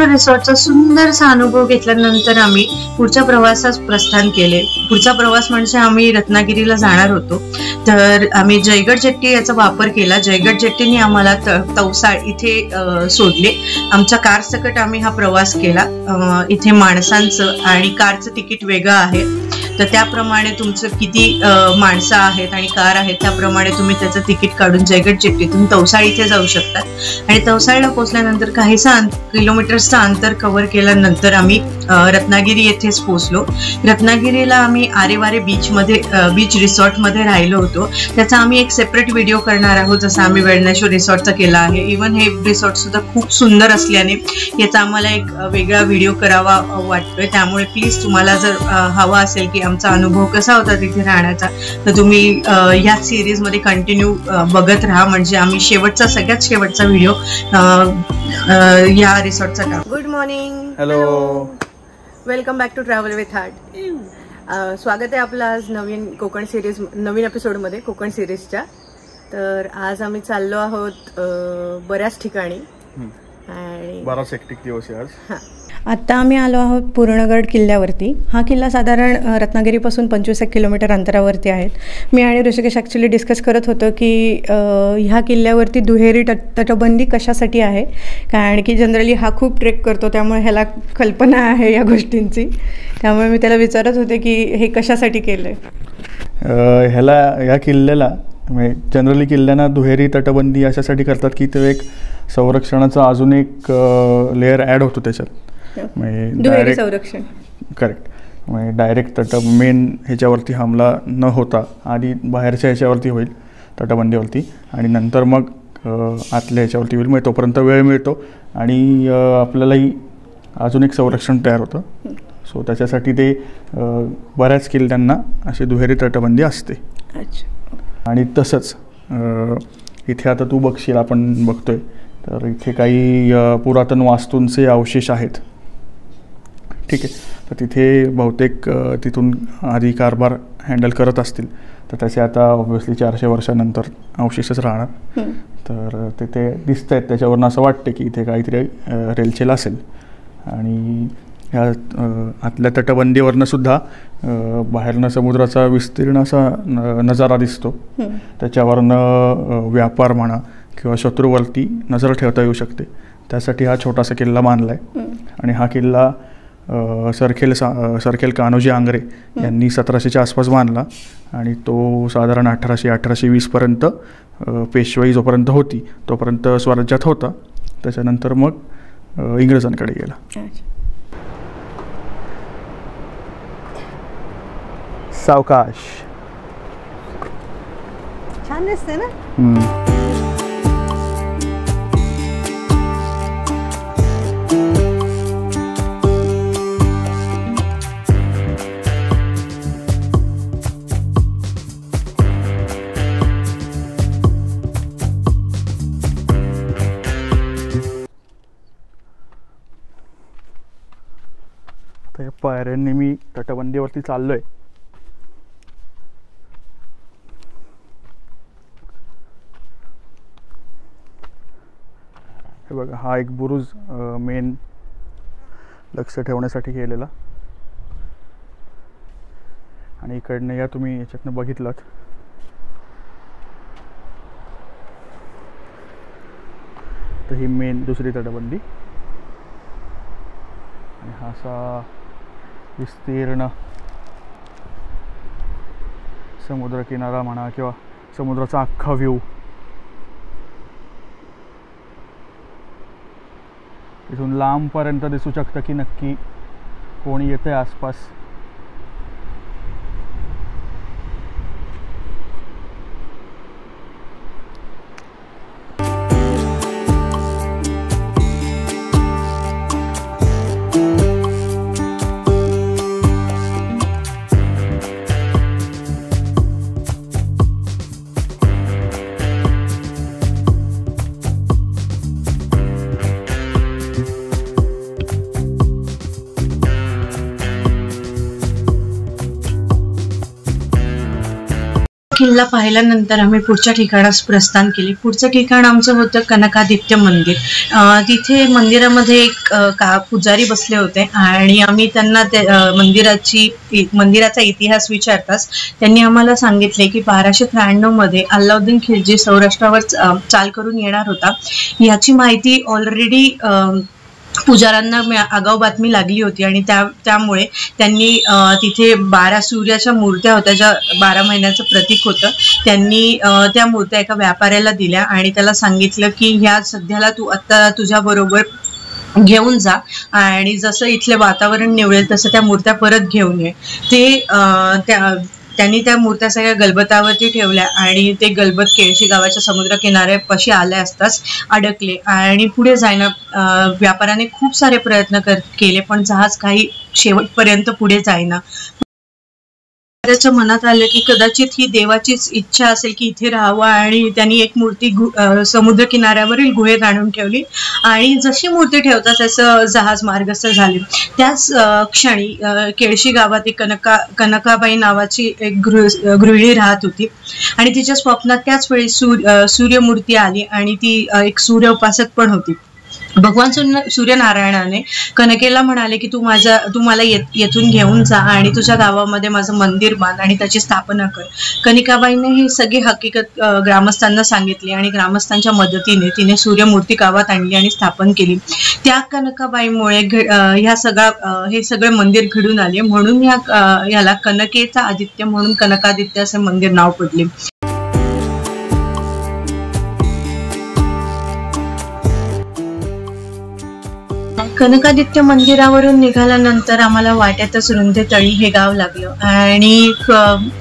वेळणेश्वर रिसॉर्टचा सुंदरसा अनुभव घेतल्यानंतर आम्ही पुढच्या प्रवासास प्रस्थान केले. पुढचा प्रवास म्हणजे आम्ही रत्नागिरीला जाणार होतो. तर आम्ही जयगड जेट्टी याचा वापर केला. जयगड जेट्टीने आम्हाला तवसाळ इथे सोडले. आमच्या कार सकट आम्ही हा प्रवास केला. इथे माणसांचं आणि कारचं तिकीट वेगळं आहे. तर त्याप्रमाणे तुमचं किती माणसं आहेत आणि कार आहेत त्याप्रमाणे तुम्ही त्याचं तिकीट काढून जयगड जेट्टीतून तवसाळ इथे जाऊ शकतात आणि तवसाळला पोहोचल्यानंतर काहीसा अंत- किलोमीटर्सचं अंतर कव्हर केल्यानंतर आम्ही रत्नागिरी येथेच पोहोचलो. रत्नागिरीला आम्ही आरेवारे बीचमध्ये बीच रिसॉर्टमध्ये राहिलो होतो. त्याचा आम्ही एक सेपरेट व्हिडिओ करणार आहोत जसं आम्ही वेळणेश्वर रिसॉर्टचा केला आहे. इवन हे रिसॉर्ट सुद्धा खूप सुंदर असल्याने याचा आम्हाला एक वेगळा व्हिडिओ करावा वाटतोय. त्यामुळे प्लीज तुम्हाला जर हवा असेल की आमचा अनुभव कसा होता तिथे राहण्याचा तर तुम्ही अ, ह्याच सिरीजमध्ये कंटिन्यू बघत राहा. म्हणजे आम्ही शेवटचा सगळ्यात शेवटचा व्हिडिओ या रिसॉर्टचा टाकू. Good morning hello welcome back to travel with heart. स्वागत आहे आपलं आज नवीन कोकण सिरीज नवीन एपिसोडमध्ये कोकण सिरीजच्या तर आज आम्ही चाललो आहोत बऱ्याच ठिकाणी. आणि बराच दिवस आहे आज. आत्ता आम्ही आलो आहोत पूर्णगड किल्ल्यावरती. हा किल्ला साधारण रत्नागिरीपासून पंचवीस एक किलोमीटर अंतरावरती आहे मी आणि ऋषिकेश ॲक्च्युली डिस्कस करत होतो की ह्या किल्ल्यावरती दुहेरी तट तटबंदी कशासाठी आहे? कारण की जनरली हा खूप ट्रेक करतो त्यामुळे ह्याला कल्पना आहे या गोष्टींची. त्यामुळे मी त्याला विचारत होते की हे कशासाठी केलं आहे ह्याला ह्या किल्ल्याला म्हणजे जनरली किल्ल्यांना दुहेरी तटबंदी अशासाठी करतात की ते एक संरक्षणाचा अजून एक लेअर ॲड होतो त्याच्यात. म्हणजे संरक्षण. करेक्ट म्हणजे डायरेक्ट तट मेन ह्याच्यावरती हमला न होता आधी बाहेरच्या ह्याच्यावरती होईल तटबंदीवरती. आणि नंतर मग आतल्या ह्याच्यावरती होईल. म्हणजे तोपर्यंत वेळ मिळतो. आणि आपल्यालाही अजून एक संरक्षण तयार होतं. सो त्याच्यासाठी ते बऱ्याच किल्ल्यांना अशी दुहेरी तटबंदी असते. आणि तसंच इथे आता तू बघशील आपण बघतोय. तर इथे काही पुरातन वास्तूंचे अवशेष आहेत. ठीक आहे. तर तिथे बहुतेक तिथून आधी कारभार हँडल करत असतील. तर त्याचे आता ऑब्व्हियसली चारशे वर्षानंतर अवशेषच राहणार. तर तिथे दिसत आहेत त्याच्यावरून असं वाटतं की इथे काहीतरी रेलचेल असेल. आणि ह्या आतल्या तटबंदीवरनं सुद्धा बाहेरनं समुद्राचा विस्तीर्ण असा नजारा दिसतो. त्याच्यावरनं व्यापार म्हणा किंवा शत्रूवरती नजर ठेवता येऊ शकते. त्यासाठी हा छोटासा किल्ला बांधला आहे. आणि हा किल्ला सरखेल सा सरखेल कान्होजी आंग्रे यांनी सतराशेच्या आसपास बांधला आणि तो साधारण अठराशे अठराशे वीसपर्यंत पेशवाई जोपर्यंत होती तोपर्यंत स्वराज्यात होता. त्याच्यानंतर मग इंग्रजांकडे गेला. सावकाश. छान दिसते ना? आता या पायऱ्यांनी मी तटबंदीवरती चाललो आहे हे बघा हा एक बुरुज मेन लक्ष ठेवण्यासाठी केलेला. आणि इकडनं या तुम्ही याच्यातनं बघितलं तर ही मेन दुसरी तटबंदी. आणि हा असा विस्तीर्ण समुद्रकिनारा म्हणा किंवा समुद्राचा अख्खा व्ह्यू इथून लांबपर्यंत दिसू शकतं की नक्की कोणी येते आसपास. किल्ला पाहिल्यानंतर आम्ही पुढच्या ठिकाणास प्रस्थान केले. पुढचं ठिकाण आमचं होतं कनकादित्य मंदिर. तिथे मंदिरामध्ये एक का पुजारी बसले होते आणि आम्ही त्यांना ते मंदिराची मंदिराचा इतिहास विचारताच त्यांनी आम्हाला सांगितले की बाराशे त्र्याण्णवमध्ये अल्लाउद्दीन खिलजी सौराष्ट्रावर चाल करून येणार होता. याची माहिती ऑलरेडी पुजाऱ्यांना आगाऊ बातमी लागली होती आणि त्या त्यामुळे त्यांनी तिथे बारा सूर्याच्या मूर्त्या होत्या ज्या बारा महिन्याचं प्रतीक होतं. त्यांनी त्या मूर्त्या एका व्यापाऱ्याला दिल्या आणि त्याला सांगितलं की ह्या सध्याला तू आत्ता तुझ्या बरोबर घेऊन जा आणि जसं इथले वातावरण निवडेल तसं त्या मूर्त्या परत घेऊन ये. ते त्या त्यांनी त्या मूर्त्या सगळ्या गलबतावरती ठेवल्या आणि ते गलबत केळशी गावाच्या समुद्र किनाऱ्यापाशी आले असताच अडकले. आणि पुढे जायला व्यापाराने व्यापाऱ्याने खूप सारे प्रयत्न कर केले पण जहाज काही शेवटपर्यंत पुढे जायना त्याच्या मनात आलं की कदाचित ही देवाचीच इच्छा असेल की इथे राहावं आणि त्यांनी एक मूर्ती समुद्र किनाऱ्यावरील गुहेत आणून ठेवली. आणि जशी मूर्ती ठेवतात त्याचं जहाज मार्गस्थ झाले. त्याच क्षणी केळशी गावात एक कनका कनकाबाई नावाची एक गृह गृहिणी राहत होती. आणि तिच्या स्वप्नात त्याच वेळी सूर्य सूर्यमूर्ती आली आणि ती एक सूर्य उपासक पण होती. भगवान सूर्यनारायणाने कनकेला म्हणाले की तू माझ्या तू मला येथून घेऊन जा आणि तुझ्या गावामध्ये माझं मंदिर बांध आणि त्याची स्थापना कर. कनिकाबाईने ही सगळी हकीकत ग्रामस्थांना सांगितली आणि ग्रामस्थांच्या मदतीने तिने सूर्यमूर्ती गावात आणली आणि स्थापन केली. त्या कनकाबाईमुळे ह्या सगळा हे सगळे मंदिर घडून आले. म्हणून या याला कनकेचा आदित्य म्हणून कनकादित्य असे मंदिर नाव पडले. कनकादित्य मंदिरावरून निघाल्यानंतर आम्हाला वाट्यातच रुंदे तळी हे गाव लागलं. आणि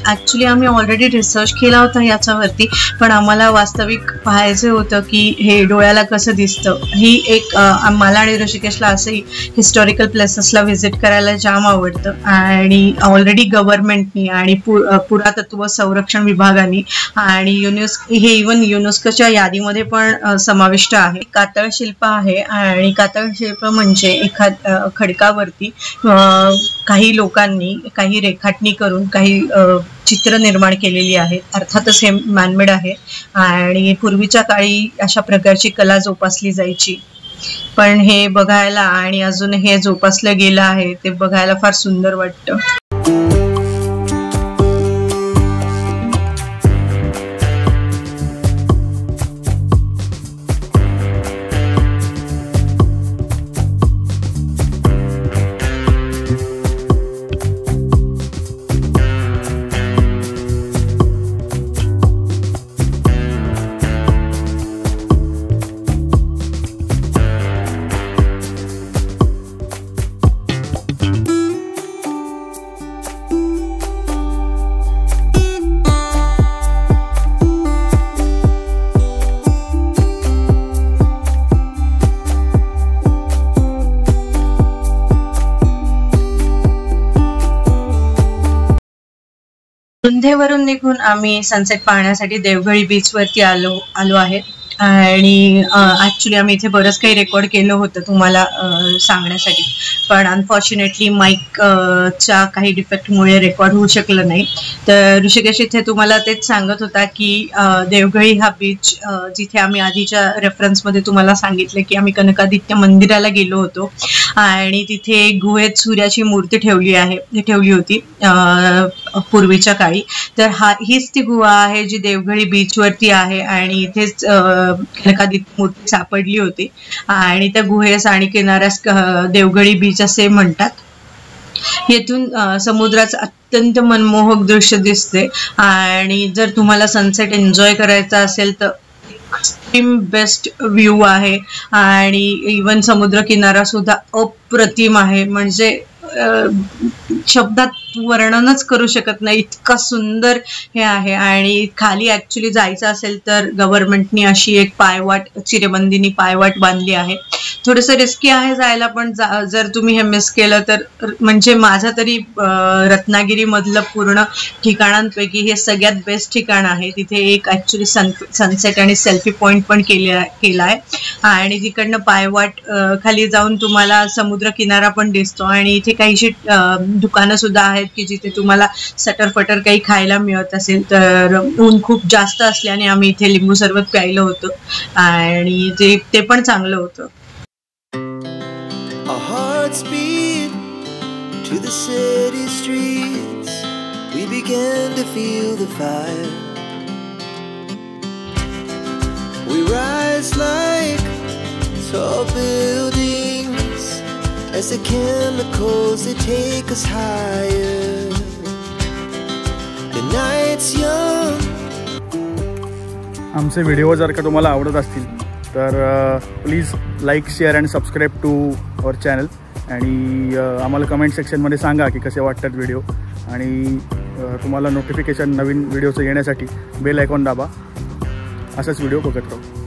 ऍक्च्युली आम्ही ऑलरेडी रिसर्च केला होता याच्यावरती पण आम्हाला वास्तविक पाहायचं होतं की हे डोळ्याला कसं दिसतं. ही एक मला आणि ऋषिकेशला असंही हिस्टॉरिकल प्लेसेसला व्हिजिट करायला जाम आवडतं. आणि ऑलरेडी गव्हर्नमेंटनी आणि पु- पुरातत्व संरक्षण विभागाने आणि युनेस्को हे इवन युनेस्कोच्या यादीमध्ये पण समाविष्ट आहे. कातळ शिल्प आहे आणि कातळ शिल्प म्हणजे म्हणजे एखाद खडकावरती काही लोकांनी काही रेखाटणी करून काही चित्र निर्माण केलेली आहेत. अर्थातच हे मॅनमेड आहे. आणि पूर्वीच्या काळी अशा प्रकारची कला जोपासली जायची. पण हे बघायला आणि अजून हे जोपासलं गेलं आहे ते बघायला फार सुंदर वाटतं. रुंधेवरून निघून आम्ही सनसेट पाहण्यासाठी देवघळी बीच वरती आलो आलो आहे आणि ऍक्च्युली आम्ही इथे बरंच काही रेकॉर्ड केलं होतं तुम्हाला सांगण्यासाठी. पण अनफॉर्च्युनेटली माईक च्या काही डिफेक्टमुळे रेकॉर्ड होऊ शकलं नाही. तर ऋषिकेश इथे तुम्हाला तेच सांगत होता की देवघळी हा बीच जिथे आम्ही आधीच्या रेफरन्समध्ये तुम्हाला सांगितलं की आम्ही कनकादित्य मंदिराला गेलो होतो. आणि तिथे गुहेत सूर्याची मूर्ती ठेवली आहे ठेवली होती. पूर्वीच्या काळी. तर हा हीच ती गुहा आहे जी देवघडी बीच वरती आहे आणि इथेच एखादी कनकादित्य मूर्ती सापडली होती. आणि त्या गुहेस आणि किनाऱ्यास देवघळी बीच असे म्हणतात. येथून समुद्राचं अत्यंत मनमोहक दृश्य दिसते. आणि जर तुम्हाला सनसेट एन्जॉय करायचा असेल तर एक्स्ट्रीम बेस्ट व्ह्यू आहे. आणि इवन समुद्र किनारा सुद्धा अप्रतिम आहे. म्हणजे शब्दात वर्णनच करू शकत नाही. इतका सुंदर हे आहे. आणि खाली ऍक्च्युली जायचं असेल तर गव्हर्नमेंटनी अशी एक पायवाट चिरेबंदीनी पायवाट बांधली आहे. थोडंसं रिस्की आहे जायला पण जा- जर तुम्ही हे मिस केलं तर म्हणजे माझं तरी रत्नागिरीमधलं पूर्ण ठिकाणांपैकी हे सगळ्यात बेस्ट ठिकाण आहे. तिथे एक ऍक्च्युली सन सनसेट आणि सेल्फी पॉईंट पण केले केला आहे. आणि तिकडनं पायवाट खाली जाऊन तुम्हाला समुद्र किनारा पण दिसतो. आणि इथे काहीशी दुकानं सुद्धा आहेत की जिथे तुम्हाला सटर फटर काही खायला मिळत असेल तर ऊन खूप जास्त असल्याने आम्ही इथे लिंबू सरबत प्यायलं होतं आणि ते ते पण चांगलं होतं Our to the city streets. We began to feel the fire. We rise like as the chemicals they take us higher. The night's young. आमचे व्हिडिओ जर का तुम्हाला आवडत असतील तर please like share and subscribe to our channel आणि आम्हाला comment सेक्शनमध्ये सांगा की कसे वाटतात व्हिडिओ आणि तुम्हाला नोटिफिकेशन नवीन व्हिडिओचं येण्यासाठी बेल आयकॉन दाबा असाच व्हिडिओ बघत राहू